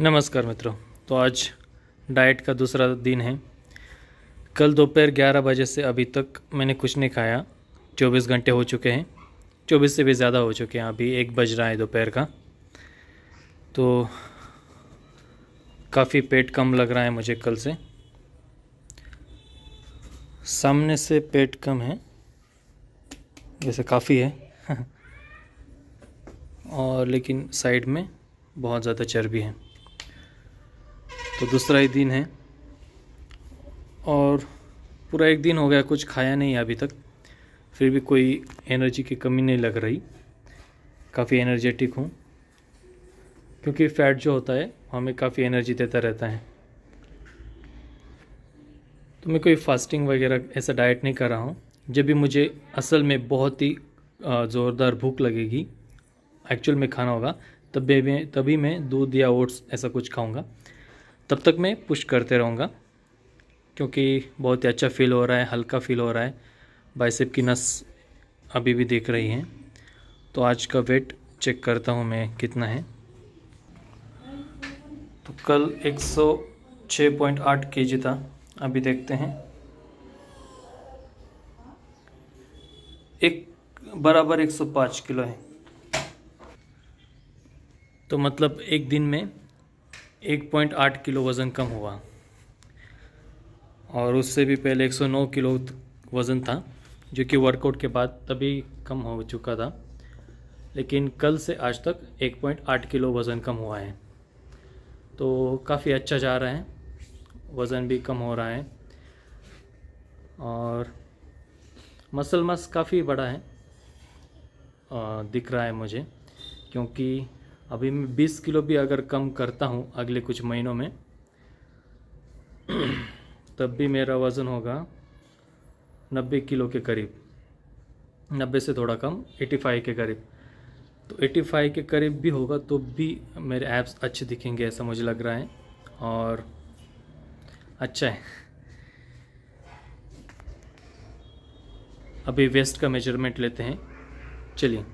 नमस्कार मित्रों तो आज डाइट का दूसरा दिन है। कल दोपहर 11 बजे से अभी तक मैंने कुछ नहीं खाया। 24 घंटे हो चुके हैं। 24 से भी ज़्यादा हो चुके हैं, अभी एक बज रहा है दोपहर का। तो काफ़ी पेट कम लग रहा है मुझे कल से। सामने से पेट कम है, जैसे काफ़ी है। और लेकिन साइड में बहुत ज़्यादा चर्बी है। तो दूसरा ही दिन है। और पूरा एक दिन हो गया, कुछ खाया नहीं अभी तक। फिर भी कोई एनर्जी की कमी नहीं लग रही। काफ़ी एनर्जेटिक हूँ। क्योंकि फ़ैट जो होता है हमें काफ़ी एनर्जी देता रहता है। तो मैं कोई फास्टिंग वगैरह ऐसा डाइट नहीं कर रहा हूँ। जब भी मुझे असल में बहुत ही ज़ोरदार भूख लगेगी एक्चुअल में खाना होगा, तब मैं, तभी मैं दूध या ओट्स ऐसा कुछ खाऊँगा। तब तक मैं पुश करते रहूँगा, क्योंकि बहुत ही अच्छा फील हो रहा है, हल्का फील हो रहा है। बाइसेप की नस अभी भी देख रही है। तो आज का वेट चेक करता हूँ मैं कितना है। तो कल 106.8 केजी था। अभी देखते हैं। एक बराबर 105 किलो है। तो मतलब एक दिन में 1.8 किलो वज़न कम हुआ और उससे भी पहले 109 किलो वज़न था, जो कि वर्कआउट के बाद तभी कम हो चुका था। लेकिन कल से आज तक 1.8 किलो वज़न कम हुआ है। तो काफ़ी अच्छा जा रहा है, वज़न भी कम हो रहा है और मसल मस काफ़ी बड़ा है दिख रहा है मुझे, क्योंकि अभी मैं 20 किलो भी अगर कम करता हूँ अगले कुछ महीनों में, तब भी मेरा वज़न होगा 90 किलो के करीब। 90 से थोड़ा कम 85 के करीब। तो 85 के करीब भी होगा तो भी मेरे ऐप्स अच्छे दिखेंगे ऐसा मुझे लग रहा है और अच्छा है। अभी वेस्ट का मेज़रमेंट लेते हैं। चलिए।